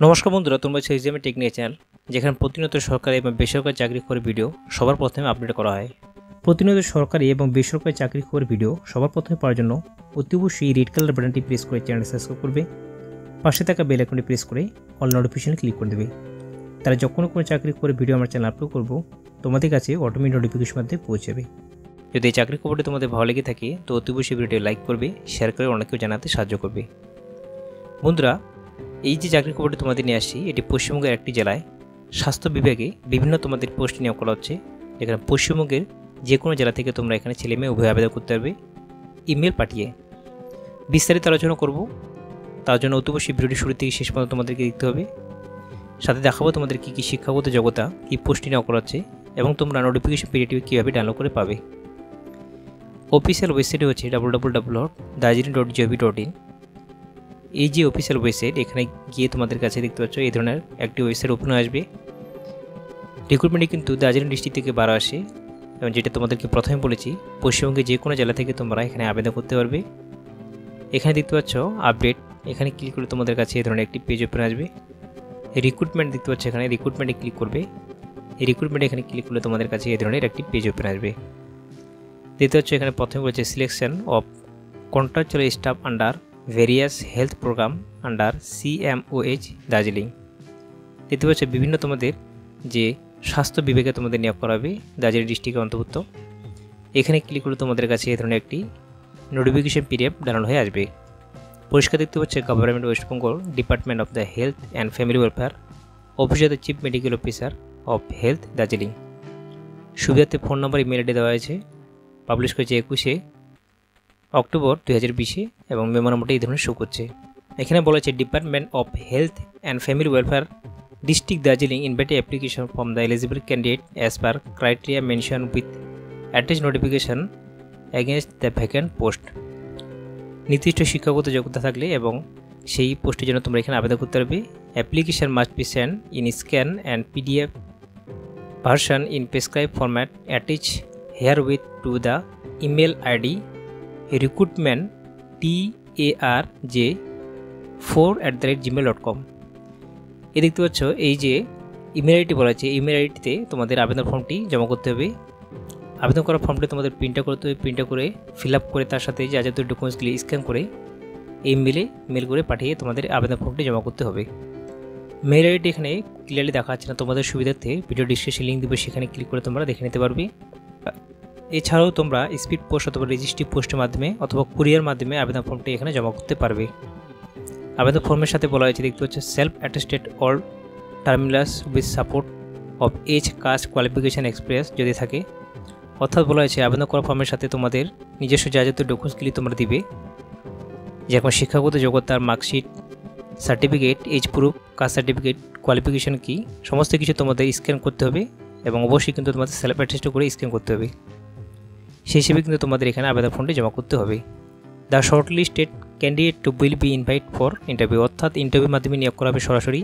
নমস্কার বন্ধুরা, তোমরা হচ্ছে এক্সামে টেকনিক চ্যানেল যেখানে প্রতিনিয়ত সরকারি এবং বেসরকারি চাকরি করে ভিডিও সবার প্রথমে আপডেট করা হয়। প্রতিনিয়ত সরকারি এবং বেসরকারি চাকরি খবর ভিডিও সবার প্রথমে পাওয়ার জন্য অতি অবশ্যই রেড কালার বাটনটি প্রেস করে চ্যানেল সাবস্ক্রাইব করবে। পাশে থাকা বেল আইকনটি প্রেস করে অল নোটিফিকেশন ক্লিক করে দেবে। তারা যখন কোনো চাকরি করে ভিডিও আমার চ্যানেল আপলোড করব, তোমাদের কাছে অটোমেটিক নোটিফিকেশন মাধ্যমে পৌঁছাবে যদি এই চাকরি খবরটি তোমাদের ভালো লেগে থাকে, তো অতি অবশ্যই ভিডিওটি লাইক করবে শেয়ার করে অনেকেও জানাতে সাহায্য করবে। বন্ধুরা এই যে চাকরি খবরটি তোমাদের নিয়ে আসছি, এটি পশ্চিমবঙ্গের একটি জেলায়। স্বাস্থ্য বিভাগে বিভিন্ন তোমাদের পোস্ট নিয়োগ করা হচ্ছে, যেখানে পশ্চিমবঙ্গের যে কোনো জেলা থেকে তোমরা এখানে ছেলে মেয়ে উভয় আবেদন করতে পারবে। ইমেল পাঠিয়ে বিস্তারিত আলোচনা করব। তার জন্য অতি অবশ্যই ভিডিওটি শুরু থেকে শেষ পর্যন্ত তোমাদেরকে দেখতে হবে। সাথে দেখাবো তোমাদের কী কী শিক্ষাগত যোগ্যতা, কী পোস্টটি নেওয়া করা হচ্ছে, এবং তোমরা নোটিফিকেশন পিরিয়ডটি কীভাবে ডাউনলোড করে পাবে। অফিসিয়াল ওয়েবসাইটে হচ্ছে W W W dot Darjeeling dot G O V dot in এই যে অফিসিয়াল ওয়েবসাইট এখানে গিয়ে তোমাদের কাছে দেখতে পাচ্ছ, এই ধরনের একটি ওয়েবসাইট ওপেন আসবে। রিক্রুটমেন্টে কিন্তু দার্জিলিং ডিস্ট্রিক্ট থেকে বারো আসে, এবং যেটা তোমাদেরকে প্রথমে বলেছি পশ্চিমবঙ্গে যে কোনো জেলা থেকে তোমরা এখানে আবেদন করতে পারবে। এখানে দেখতে পাচ্ছ আপডেট এখানে ক্লিক করে তোমাদের কাছে এই ধরনের একটি পেজ ওপেন আসবে। রিক্রুটমেন্ট দেখতে পাচ্ছ এখানে রিক্রুটমেন্টে ক্লিক করবে। এই রিক্রুটমেন্টে এখানে ক্লিক করলে তোমাদের কাছে এই ধরনের একটি পেজ ওপেন আসবে। দেখতে পাচ্ছ এখানে প্রথমে বলেছে selection of contractual staff under various health programme under CMOH Darjeeling দেখতে পাচ্ছ বিভিন্ন তোমাদের যে স্বাস্থ্য বিভাগে তোমাদের নিয়োগ করা হবে দার্জিলিং ডিস্ট্রিক্টের অন্তর্ভুক্ত। এখানে ক্লিক করলে তোমাদের কাছে এই ধরনের একটি নোটিফিকেশন পিডিএফ ডাউনলোড হয়ে আসবে। পরিষ্কার দেখতে পাচ্ছে government West Bengal department of the health and family welfare office of the chief medical officer of health Darjeeling সুবিধার্থে ফোন নম্বর ইমেল আইডি দেওয়া হয়েছে। পাবলিশ করেছে একুশে অক্টোবর দু হাজার বিশে এবং মেমোরামটা এই ধরনের শো করছে। এখানে বলা department of health and family welfare district Darjeeling invite application from the eligible candidate as per criteria mention with attach notification against the vacant post নির্দিষ্ট শিক্ষাগত যোগ্যতা থাকলে এবং সেই পোস্টের জন্য তোমরা এখানে আবেদন করতে পারবে। Application must be send in scan and PDF version in prescribe format attach herewith to the email ID recruitment T A R J four at the rate Gmail dot com এ দেখতে পাচ্ছ, এই যে ইমেল আইডি বলা আছে email আইডিতে তোমাদের আবেদন ফর্মটি জমা করতে হবে। আবেদন করা ফর্মটি তোমাদের প্রিন্ট করতে হবে প্রিন্ট করে ফিল আপ করে তার সাথে যা যত ডকুমেন্টসগুলি স্ক্যান করে এই মেলে মেল করে পাঠিয়ে তোমাদের আবেদন ফর্মটি জমা করতে হবে। মেল আইডি এখানে ক্লিয়ারলি দেখা যাচ্ছে না তোমাদের সুবিধার্থে। ভিডিও ডিসক্রিপশন লিঙ্ক দেবে, সেখানে ক্লিক করে তোমরা দেখে নিতে পারবে। এছাড়াও তোমরা স্পিড পোস্ট অথবা রেজিস্ট্রি পোস্টের মাধ্যমে অথবা কুরিয়ার মাধ্যমে আবেদন ফর্মটি এখানে জমা করতে পারবে। আবেদন ফর্মের সাথে বলা হয়েছে, দেখতে হচ্ছে self attested all terminus with support of age caste qualification express যদি থাকে। অর্থাৎ বলা হয়েছে, আবেদন করা ফর্মের সাথে তোমাদের নিজস্ব যা যত ডকুমেন্টসগুলি তোমরা দিবে, যেরকম শিক্ষাগত যোগ্যতার marksheet certificate age proof caste certificate qualification কি সমস্ত কিছু তোমাদের স্ক্যান করতে হবে এবং অবশ্যই কিন্তু তোমাদের সেলফ অ্যাটেস্ট করে স্ক্যান করতে হবে। সেই হিসেবে কিন্তু তোমাদের এখানে আবেদন ফর্মটি জমা করতে হবে। The shortlisted candidate to will be invite for interview অর্থাৎ ইন্টারভিউর মাধ্যমে নিয়োগ করা হবে সরাসরি।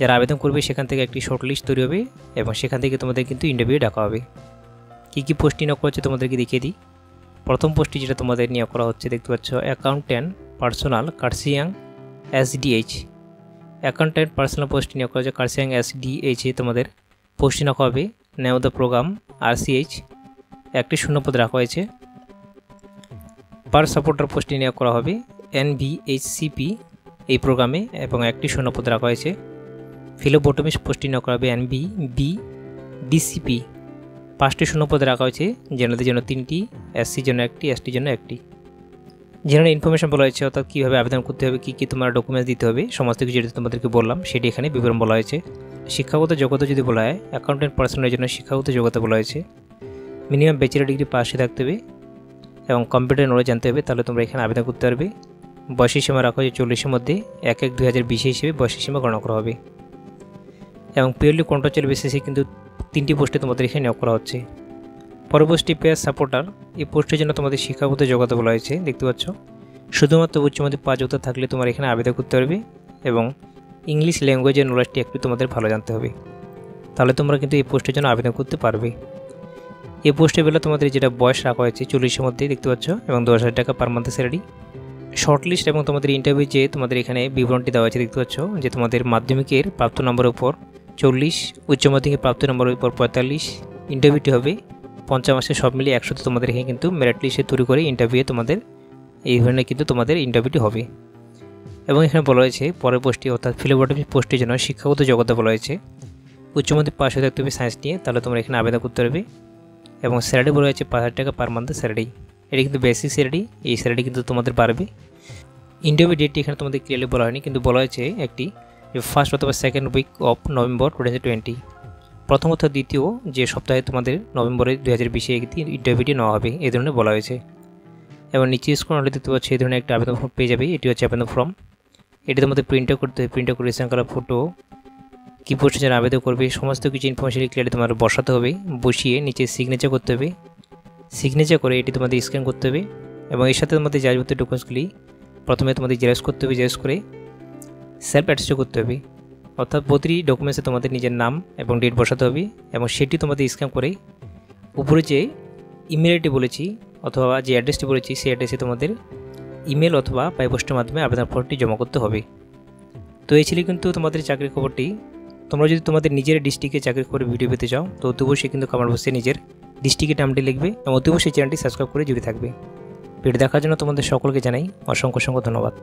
যারা আবেদন করবে, সেখান থেকে একটি শর্ট লিস্ট তৈরি হবে এবং সেখান থেকে তোমাদের কিন্তু ইন্টারভিউ ডাকা হবে। কী কী পোস্টটি নিয়োগ করা হচ্ছে তোমাদেরকে দেখিয়ে দিই। প্রথম পোস্টটি যেটা তোমাদের নিয়োগ করা হচ্ছে, দেখতে পাচ্ছ accountant personal Kurseong SDH accountant personal পোস্টটি নিয়োগ করা হচ্ছে কার্সিয়াং এসডিএইচে তোমাদের পোস্টটি নেওয়া হবে। নেও দ্য প্রোগ্রাম আরসিএইচ একটি শূন্যপদ রাখা হয়েছে। পার সাপোর্টার পোস্টে নিয়োগ করা হবে এনভিএইচসিপি এই প্রোগ্রামে এবং একটি শূন্যপদ রাখা হয়েছে। ফিলোবোটমিস পোস্টটি নিয়োগ করা হবে এনবি বি ডিসিপি পাঁচটি শূন্যপদ রাখা হয়েছে জেনারেলদের জন্য তিনটি এসসির জন্য একটি এসটির জন্য একটি। জেনারেল ইনফরমেশন বলা হয়েছে, অর্থাৎ কীভাবে আবেদন করতে হবে, কী কী তোমার ডকুমেন্টস দিতে হবে, সমস্ত কিছু যেটা তোমাদেরকে বললাম, সেটি এখানে বিবরণ বলা হয়েছে। শিক্ষাগত যোগ্যতা যদি বলা হয়, অ্যাকাউন্টেন্ট পার্সনের জন্য শিক্ষাগত যোগ্যতা বলা হয়েছে। মিনিমাম ব্যাচেলার ডিগ্রি পাশে থাকতে হবে এবং কম্পিউটার নলেজ জানতে হবে, তাহলে তোমরা এখানে আবেদন করতে পারবে। বয়সী সীমা রাখা হয়েছে চল্লিশের মধ্যে এক এক দুই হাজার বিশে হিসেবে বয়সী সীমা গণনা করা হবে। এবং পিওরলি কন্ট্রাকচুয়াল বেসিসে কিন্তু তিনটি পোস্টে তোমাদের এখানে নিয়োগ করা হচ্ছে। পরবর্তী পেয়ার সাপোর্টার এই পোস্টের জন্য তোমাদের শিক্ষাগত যোগ্যতা বলা হয়েছে, দেখতে পাচ্ছ? শুধুমাত্র উচ্চমাধ্যমিক পাঁচ যোগ্যতা থাকলে তোমার এখানে আবেদন করতে পারবে এবং ইংলিশ ল্যাঙ্গুয়েজের নলেজটি একটু তোমাদের ভালো জানতে হবে। তাহলে তোমরা কিন্তু এই পোস্টের জন্য আবেদন করতে পারবে। এই পোস্টে বেলা তোমাদের যেটা বয়স রাখা হয়েছে চল্লিশের মধ্যে দেখতে পাচ্ছ? এবং দশ হাজার টাকা পার মান্থে স্যালারি শর্ট লিস্ট এবং তোমাদের ইন্টারভিউ যে তোমাদের এখানে বিবরণটি দেওয়া হয়েছে, দেখতে পাচ্ছ? যে তোমাদের মাধ্যমিকের প্রাপ্ত নম্বরের উপর চল্লিশ, উচ্চ মাধ্যমিকের প্রাপ্ত নম্বরের উপর পঁয়তাল্লিশ ইন্টারভিউটি হবে পঞ্চাশ মাসে সব মিলিয়ে একসাথে তোমাদের এখানে কিন্তু মেরিট লিস্টে তৈরি করে ইন্টারভিউয়ে তোমাদের এই ধরনের কিন্তু তোমাদের ইন্টারভিউটি হবে। এবং এখানে বলা হয়েছে, পরের পোস্টটি অর্থাৎ ফিলোবটমি পোস্টের জন্য শিক্ষাগত যোগ্যতা বলা হয়েছে। উচ্চ মাধ্যমিক পাশ হয়ে থাকতে হবে সায়েন্স নিয়ে, তাহলে তোমরা এখানে আবেদন করতে পারবে। এবং স্যালারি বলা হয়েছে পাঁচ হাজার টাকা পার মান্থের স্যালারি এটা কিন্তু বেসিক স্যালারি এই স্যালারি কিন্তু তোমাদের বাড়বে। ইন্টারভিউ ডেটটি এখানে তোমাদের ক্লিয়ারলি বলা হয়নি, কিন্তু বলা হয়েছে একটি ফার্স্ট অথবা second week of November two twenty প্রথম অথবা দ্বিতীয় যে সপ্তাহে তোমাদের নভেম্বরের দু হাজার বিশে ইন্টারভিউটি নেওয়া হবে, এই ধরনের বলা হয়েছে। এবং নিচে স্ক্রল হলে দেখতে পাচ্ছি, এই ধরনের একটা আবেদন ফর্ম পেয়ে যাবে, এটি হচ্ছে আবেদন ফর্ম এটি তোমাদের প্রিন্টও করতে হবে প্রিন্টও করে রিসেন্ট করা ফটো কী পোস্টে যারা আবেদন করবে, সমস্ত কিছু ইনফরমেশন ক্লিয়ারলি তোমার বসাতে হবে, বসিয়ে নিচে সিগনেচার করতে হবে। সিগনেচার করে এটি তোমাদের স্ক্যান করতে হবে এবং এর সাথে তোমাদের যাবতীয় ডকুমেন্টসগুলি প্রথমে তোমাদের জেরক্স করতে হবে জেরক্স করে সেলফ অ্যাটাচও করতে হবে। অর্থাৎ প্রতিটি ডকুমেন্টসে তোমাদের নিজের নাম এবং ডেট বসাতে হবে এবং সেটি তোমাদের স্ক্যান করে উপরে যে ইমেল আইডি বলেছি অথবা যে অ্যাড্রেসটি বলেছি, সেই অ্যাড্রেসে তোমাদের ইমেল অথবা বাই পোস্টের মাধ্যমে আবেদন ফর্মটি জমা করতে হবে। তো এই ছিল কিন্তু তোমাদের চাকরির খবরটি। তোমরা যদি তোমাদের নিজের ডিস্ট্রিক্টে চাকরি করে ভিডিও পেতে চাও, তো অতি অবশ্যই কিন্তু কমেন্ট বসে নিজের ডিস্ট্রিক্টের নামটি লিখবে এবং অতি অবশ্যই চ্যানেলটি সাবস্ক্রাইব করে জুড়ে থাকবে। ভিডিও দেখার জন্য তোমাদের সকলকে জানাই অসংখ্য অসংখ্য ধন্যবাদ।